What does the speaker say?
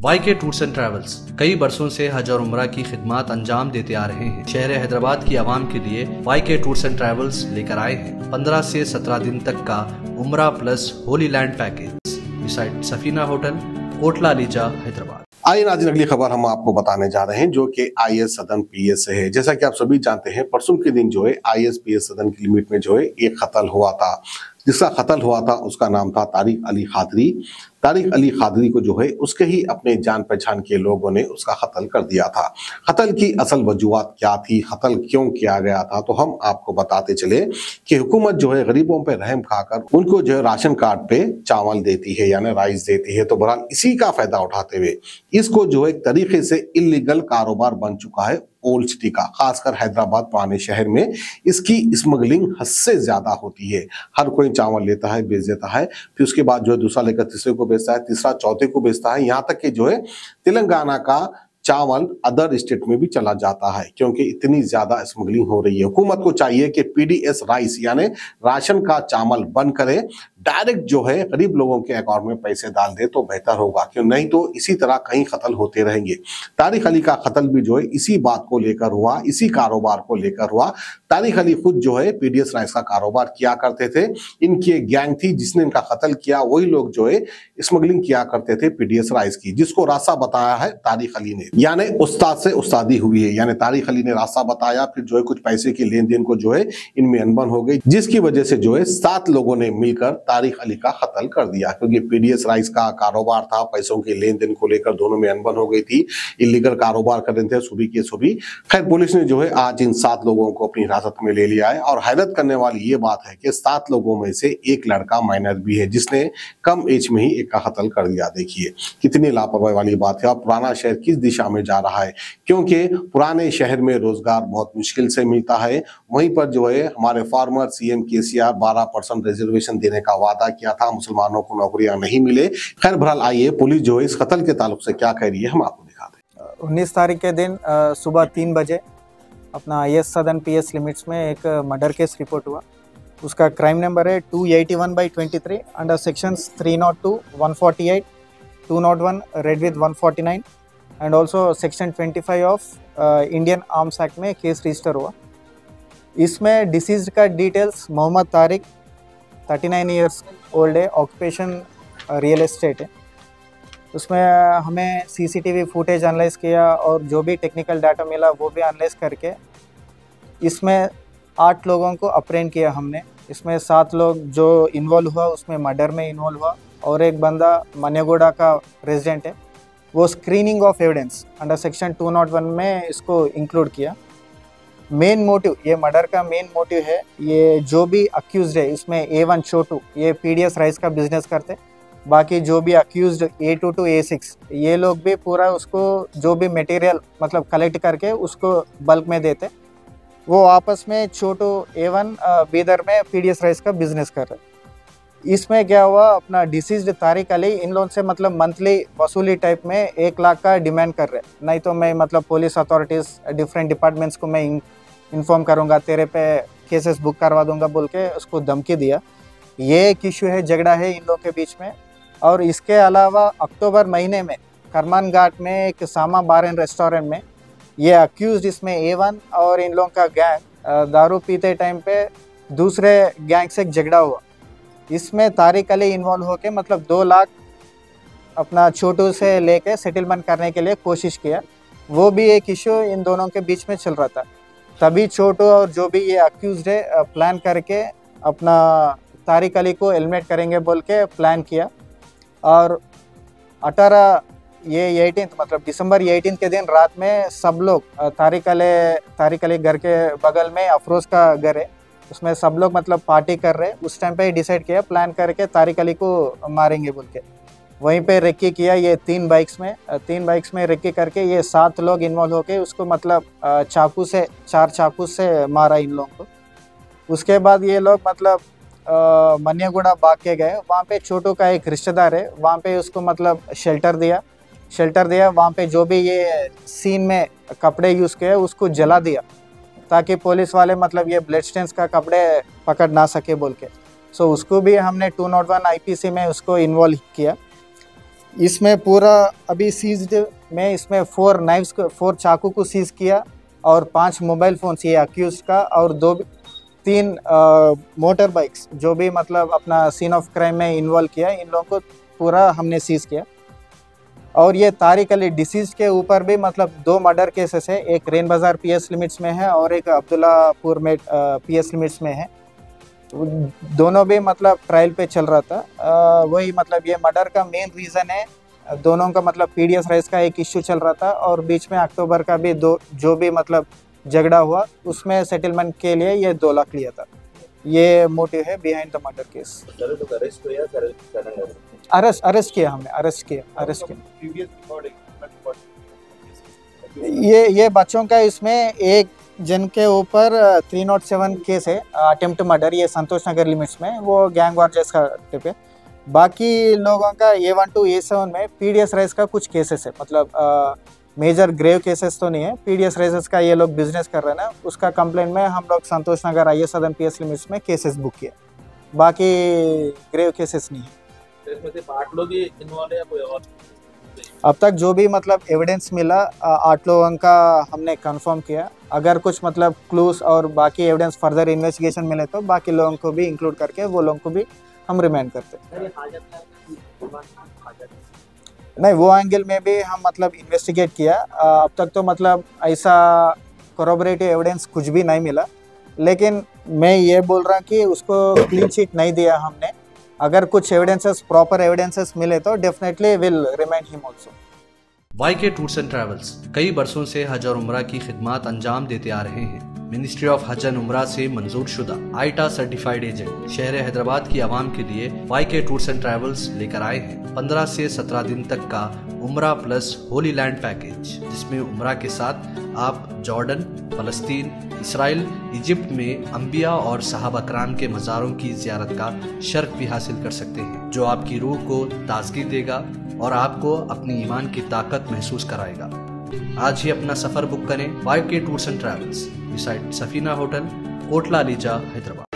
Y K tours and travels कई बरसों से हज और उम्र की खिदमत अंजाम देते आ रहे हैं। शहर हैदराबाद की आवाम के लिए Y K tours and travels लेकर आए हैं। 15 से 17 दिन तक का उम्र plus holy land package. Safina hotel, Kotla Lisa, Hyderabad. आइए नाजिन अगली खबर हम आपको बताने जा रहे हैं, जो कि I S Sadan P S है। जैसा कि आप सभी जानते हैं, परसों के दिन जो है आई एस पी एस सदन की लिमिट में जो है एक कत्ल हुआ था। जिसका कत्ल हुआ था, उसका नाम था तारिक अली खादरी। तारिक अली खादरी को जो है उसके ही अपने जान पहचान के लोगों ने उसका कत्ल कर दिया था। कत्ल की असल वजूहत क्या थी? कत्ल क्यों किया गया था? तो हम आपको बताते चले कि हुकूमत जो है गरीबों पर रहम खाकर उनको जो है राशन कार्ड पे चावल देती है यानी राइस देती है। तो बहरहाल इसी का फ़ायदा उठाते हुए इसको जो है एक तरीके से इलीगल कारोबार बन चुका है ओल्ड सिटी का। खासकर हैदराबाद पुराने शहर में इसकी स्मगलिंग हद से ज़्यादा होती है। हर कोई चावल लेता है बेच देता है फिर उसके बाद जो है दूसरा लेकर तीसरे को बेचता है, तीसरा चौथे को बेचता है। यहाँ तक कि जो है, तेलंगाना का चावल अदर स्टेट में भी चला जाता है, क्योंकि इतनी ज़्यादा स्मगलिंग हो रही है। हुकूमत को चाहिए कि पीडीएस राइस, यानी राशन का चावल बंद करे डायरेक्ट जो है गरीब लोगों के अकाउंट में पैसे डाल दे तो बेहतर होगा, क्यों? नहीं तो इसी तरह कहीं कत्ल होते रहेंगे। तारिक अली का कत्ल भी जो है इसी बात को लेकर हुआ, इसी कारोबार को लेकर हुआ। तारिक अली खुद जो है पीडीएस राइस का कारोबार किया करते थे। इनकी एक गैंग थी जिसने इनका कत्ल किया, वही लोग जो है स्मगलिंग किया करते थे पीडीएस राइस की, जिसको रास्ता बताया है तारिक अली ने। यानी उस्ताद से उस्तादी हुई है, यानी तारिक अली ने रास्ता बताया, फिर जो है कुछ पैसे की लेन देन को जो है इनमें अनबन हो गई, जिसकी वजह से जो है सात लोगों ने मिलकर तारिक अली का कत्ल कर दिया, क्योंकि पीडीएस राइस का कारोबार था, पैसों के लेन देन को लेकर दोनों में अनबन हो गई थी, इलीगल कारोबार कर रहे थे, सुबह के सुबह। खैर, पुलिस ने जो है, आज इन सात लोगों को अपनी हिरासत में ले लिया है, और हैरत करने वाली ये बात है कि सात लोगों में से एक लड़का माइनर भी है, जिसने कम एज में ही एक का कत्ल कर दिया। देखिए, कितनी लापरवाही वाली बात है, और पुराना शहर किस दिशा में जा रहा है? क्योंकि पुराने शहर में रोज़गार बहुत मुश्किल से मिलता है, वहीं पर जो है, हमारे former CM KCR 12 percent reservation देने का वादा किया था, मुसलमानों को नौकरियाँ नहीं मिले। खैर, बहरहाल आइए, पुलिस जो है, इस कत्ल के ताल्लुक से क्या कह रही है, हम आपको दिखाते हैं उन्नीस तारीख के दिन सुबह तीन बजे, अपना I S Sadan P S limits में एक मर्डर केस रिपोर्ट हुआ। उसका क्राइम नंबर है two eighty one by twenty three, under section three not two, one forty eight, two not one, read with one forty nine, and also section twenty five of Indian Arms Act में case register हुआ। इसमें deceased का details Mohammed Tariq thirty nine years old है occupation real estate है। उसमें हमें CCTV footage analyse किया और जो भी टेक्निकल डाटा मिला, वो भी एनालाइज करके इसमें आठ लोगों को अप्रेंड किया हमने। इसमें सात लोग जो इन्वॉल्व हुआ, उसमें मर्डर में इन्वॉल्व हुआ और एक बंदा मनेगोड़ा का रेजिडेंट है। वो screening of evidence under section two not one में इसको इंक्लूड किया। मेन मोटिव, ये मर्डर का मेन मोटिव है, ये जो भी अक्यूज है, इसमें ए वन छोटू, ये पीडीएस राइस का बिज़नेस करते बाकी जो भी accused A two two A six ये लोग भी पूरा उसको जो भी मटेरियल मतलब कलेक्ट करके उसको बल्क में देते वो आपस में छोटू ए वन बीदर में पीडीएस राइस का बिज़नेस कर रहे इसमें क्या हुआ, अपना डिसीज तारिक अली, इन लोगों से मतलब मंथली वसूली टाइप में एक लाख का डिमांड कर रहे नहीं तो मैं मतलब पुलिस अथॉरिटीज़ डिफरेंट डिपार्टमेंट्स को मैं इन्फॉर्म करूँगा, तेरे पे केसेस बुक करवा दूँगा बोल के उसको धमकी दिया। ये एक इशू है, झगड़ा है इन लोगों के बीच में। और इसके अलावा अक्टूबर महीने में करमान घाट में एक सामा बार एंड रेस्टोरेंट में ये अक्यूज इसमें ए वन और इन लोगों का गैंग दारू पीते टाइम पे दूसरे गैंग से एक झगड़ा हुआ। इसमें तारिक अली इन्वॉल्व होके मतलब दो लाख अपना छोटू से लेके सेटलमेंट करने के लिए कोशिश किया। वो भी एक इशू इन दोनों के बीच में चल रहा था। तभी छोटू और जो भी ये अक्यूज है प्लान करके अपना तारिक अली को एलिमिनेट करेंगे बोल के प्लान किया। और अठारह, ये एटीन मतलब दिसंबर एटीन के दिन रात में सब लोग तारिक अली तारिक अली घर के बगल में अफरोज का घर है। उसमें सब लोग मतलब पार्टी कर रहे उस टाइम पे ही डिसाइड किया प्लान करके तारिक अली को मारेंगे बोल के। वहीं पे रेक्की किया ये तीन बाइक्स में तीन बाइक्स में रेक्की करके ये सात लोग इन्वॉल्व होके उसको मतलब चाकू से, चार चाकू से मारा इन लोगों को। उसके बाद ये लोग मतलब मनियागुड़ा बाग के गए। वहाँ पे छोटू का एक रिश्तेदार है, वहाँ पे उसको मतलब शेल्टर दिया। शेल्टर दिया, वहाँ पे जो भी ये सीन में कपड़े यूज़ किए, उसको जला दिया। ताकि पुलिस वाले मतलब ये ब्लड स्टेंस का कपड़े पकड़ ना सके बोल के। सो उसको भी हमने टू नॉट वन आई में उसको इन्वॉल्व किया। इसमें पूरा अभी सीज्ड में इसमें फोर नाइफ्स को फोर चाकू को सीज किया और पाँच मोबाइल फ़ोन्स ये अक्यूज का और दो, तीन मोटर बाइक्स जो भी मतलब अपना सीन ऑफ़ क्राइम में इन्वॉल्व किया, इन लोगों को पूरा हमने सीज किया। और ये तारिक अली डिसीज के ऊपर भी मतलब दो मर्डर केसेस है, एक रेन बाज़ार पीएस लिमिट्स में है और एक अब्दुल्लापुर में पीएस लिमिट्स में है। दोनों भी मतलब ट्रायल पे चल रहा था। वही मतलब ये मर्डर का मेन रीज़न है। दोनों का मतलब पी राइस का एक इश्यू चल रहा था और बीच में अक्टूबर का भी दो जो भी मतलब झगड़ा हुआ उसमें सेटलमेंट के लिए ये दो लाख लिया था। ये मोटिव है behind the murder case arrest arrest किया हमने अरेस्ट किया अरेस्ट किया। ये ये बच्चों का इसमें एक जन के ऊपर थ्री नॉट सेवन केस है अटेम्प्ट मर्डर ये संतोष नगर लिमिट्स में वो गैंग वार जैसा टिप है। बाकी लोगों का A one two A seven में पी डी एस राइस का कुछ केसेस है मतलब आ, मेजर ग्रेव केसेस तो नहीं है। पी डी एस राइसेस का ये लोग बिज़नेस कर रहे हैं ना उसका कंप्लेंट में हम लोग Santosh Nagar I S Sadan P S limits में केसेस बुक किए। बाकी ग्रेव केसेस नहीं है। अब तक जो भी मतलब एविडेंस मिला आठ लोगों का हमने कंफर्म किया। अगर कुछ मतलब क्लूज और बाकी एविडेंस फर्दर इन्वेस्टिगेशन मिले तो बाकी लोगों को भी इंक्लूड करके वो लोगों को भी हम रिमाइंड करते नहीं वो एंगल में भी हम मतलब इन्वेस्टिगेट किया। अब तक तो मतलब ऐसा कोरोबरेटिव एविडेंस कुछ भी नहीं मिला। लेकिन मैं ये बोल रहा कि उसको क्लीन शीट नहीं दिया हमने। अगर कुछ एविडेंसेस प्रॉपर एविडेंसेस मिले तो definitely will remind him also Y K tours and travels कई बरसों से हज और उम्र की खिदमत अंजाम देते आ रहे हैं। मिनिस्ट्री ऑफ़ हज एंड उम्र से मंजूर शुदा आईटा सर्टिफाइड एजेंट शहर हैदराबाद की आवाम के लिए Y K tours and travels लेकर आए हैं। 15 से 17 दिन तक का उमरा प्लस होली लैंड पैकेज जिसमें उमरा के साथ आप जॉर्डन, फलस्तीन, इसराइल, इजिप्ट में अंबिया और साहब कराम के मज़ारों की जियारत का शर्फ भी हासिल कर सकते हैं, जो आपकी रूह को ताजगी देगा और आपको अपनी ईमान की ताकत महसूस कराएगा। आज ही अपना सफ़र बुक करें Y K tours and travels beside Safina hotel Kotla Alijah Hyderabad